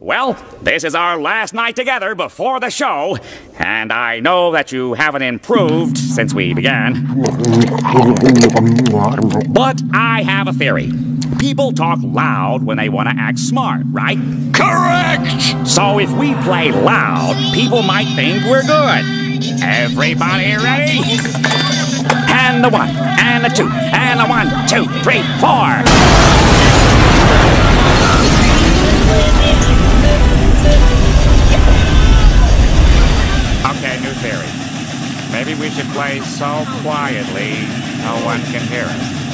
Well, this is our last night together before the show, and I know that you haven't improved since we began. But I have a theory. People talk loud when they want to act smart, right? Correct! So if we play loud, people might think we're good. Everybody ready? And the one, and the two, and the one, two, three, four. Maybe we should play so quietly no one can hear us.